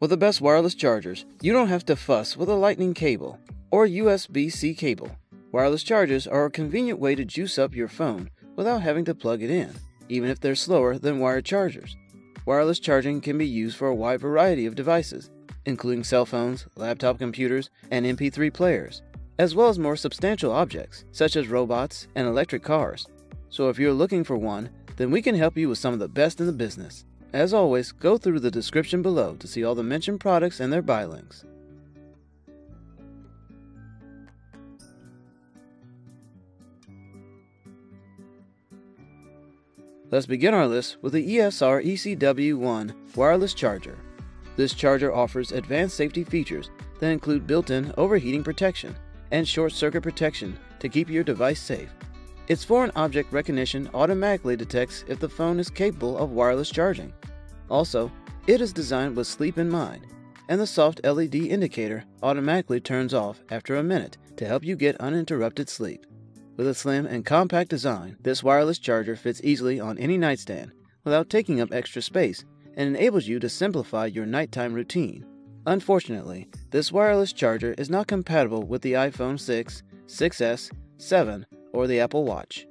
With the best wireless chargers, you don't have to fuss with a lightning cable or USB C cable. Wireless chargers are a convenient way to juice up your phone without having to plug it in, even if they're slower than wired chargers. Wireless charging can be used for a wide variety of devices, including cell phones, laptop computers, and MP3 players, as well as more substantial objects, such as robots and electric cars. So if you're looking for one, then we can help you with some of the best in the business. As always, go through the description below to see all the mentioned products and their buy links. Let's begin our list with the ESR ECW1 wireless charger. This charger offers advanced safety features that include built-in overheating protection and short circuit protection to keep your device safe. Its foreign object recognition automatically detects if the phone is capable of wireless charging. Also, it is designed with sleep in mind, and the soft LED indicator automatically turns off after a minute to help you get uninterrupted sleep. With a slim and compact design, this wireless charger fits easily on any nightstand without taking up extra space and enables you to simplify your nighttime routine. Unfortunately, this wireless charger is not compatible with the iPhone 6, 6S, 7, or the Apple Watch.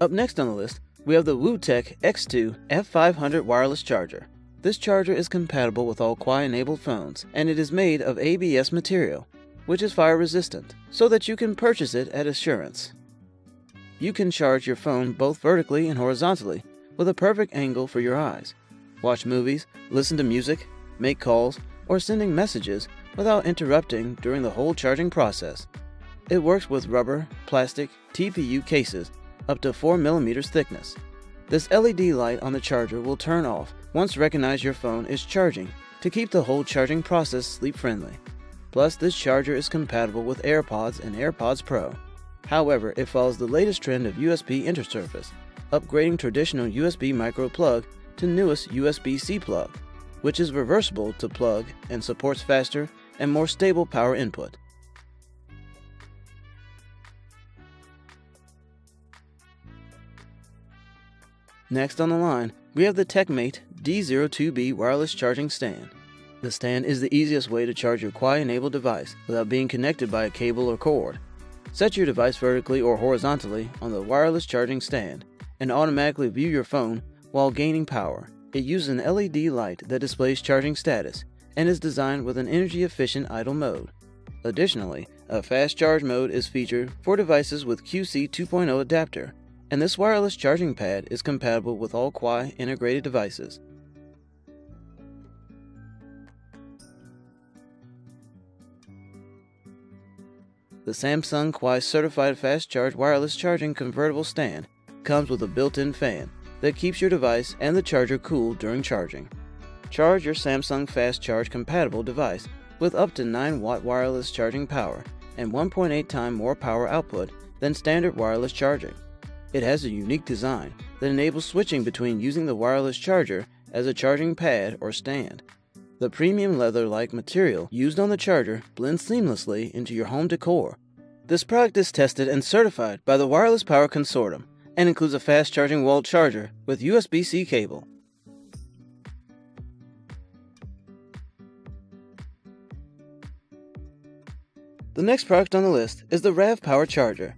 Up next on the list, we have the Yootech X2 F500 wireless charger. This charger is compatible with all Qi-enabled phones, and it is made of ABS material, which is fire resistant, so that you can purchase it at assurance. You can charge your phone both vertically and horizontally, with a perfect angle for your eyes. Watch movies, listen to music, make calls, or sending messages without interrupting during the whole charging process. It works with rubber, plastic, TPU cases up to 4 millimeters thickness. This LED light on the charger will turn off once recognize your phone is charging to keep the whole charging process sleep friendly. Plus, this charger is compatible with AirPods and AirPods Pro. However, it follows the latest trend of USB intersurface, upgrading traditional USB micro plug to newest USB C plug, which is reversible to plug and supports faster and more stable power input. Next on the line, we have the TechMatte D02B wireless charging stand. The stand is the easiest way to charge your Qi-enabled device without being connected by a cable or cord. Set your device vertically or horizontally on the wireless charging stand and automatically view your phone while gaining power. It uses an LED light that displays charging status and is designed with an energy efficient idle mode. Additionally, a fast charge mode is featured for devices with QC 2.0 adapter and this wireless charging pad is compatible with all Qi integrated devices. The Samsung Qi Certified Fast Charge Wireless Charging Convertible Stand comes with a built-in fan that keeps your device and the charger cool during charging. Charge your Samsung Fast Charge compatible device with up to 9 watt wireless charging power and 1.8 time more power output than standard wireless charging. It has a unique design that enables switching between using the wireless charger as a charging pad or stand. The premium leather-like material used on the charger blends seamlessly into your home decor. This product is tested and certified by the Wireless Power Consortium and includes a fast-charging wall charger with USB-C cable. The next product on the list is the RAVPower Charger.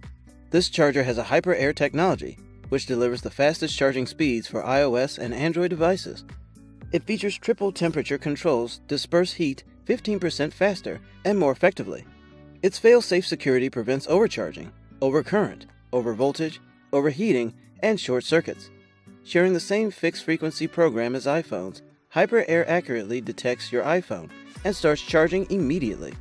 This charger has a Hyper Air technology, which delivers the fastest charging speeds for iOS and Android devices. It features triple temperature controls disperse heat 15% faster and more effectively. Its fail-safe security prevents overcharging, overcurrent, overvoltage, overheating, and short circuits. Sharing the same fixed frequency program as iPhones, Hyper Air accurately detects your iPhone and starts charging immediately.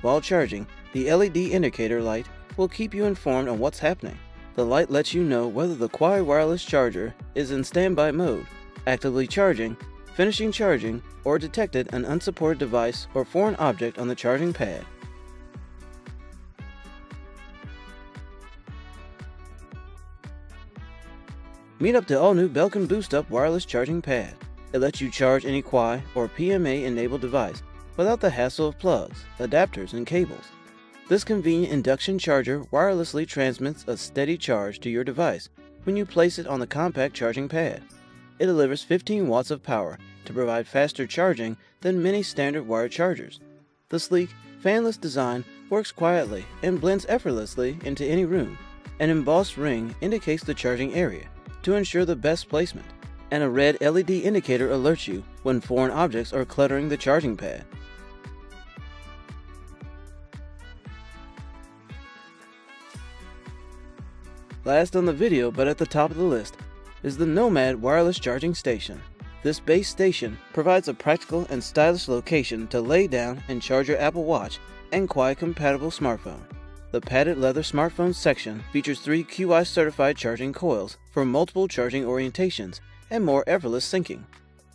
While charging, the LED indicator light will keep you informed on what's happening. The light lets you know whether the Qi wireless charger is in standby mode, actively charging, finishing charging, or detected an unsupported device or foreign object on the charging pad. Meet up the all-new Belkin Boost Up wireless charging pad. It lets you charge any Qi or PMA-enabled device without the hassle of plugs, adapters, and cables. This convenient induction charger wirelessly transmits a steady charge to your device when you place it on the compact charging pad. It delivers 15 watts of power to provide faster charging than many standard wired chargers. The sleek, fanless design works quietly and blends effortlessly into any room. An embossed ring indicates the charging area to ensure the best placement, and a red LED indicator alerts you when foreign objects are cluttering the charging pad. Last on the video, but at the top of the list, is the Nomad wireless charging station. This base station provides a practical and stylish location to lay down and charge your Apple Watch and Qi compatible smartphone. The padded leather smartphone section features three QI certified charging coils for multiple charging orientations and more effortless syncing.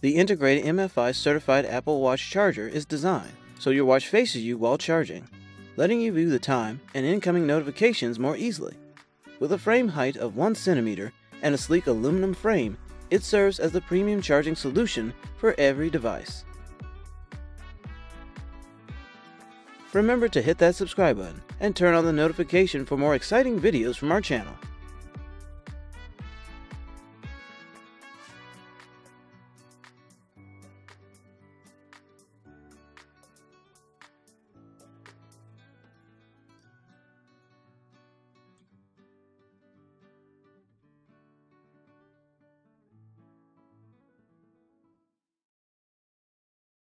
The integrated MFI certified Apple Watch charger is designed so your watch faces you while charging, letting you view the time and incoming notifications more easily. With a frame height of 1 centimeter and a sleek aluminum frame, it serves as the premium charging solution for every device. Remember to hit that subscribe button and turn on the notification for more exciting videos from our channel.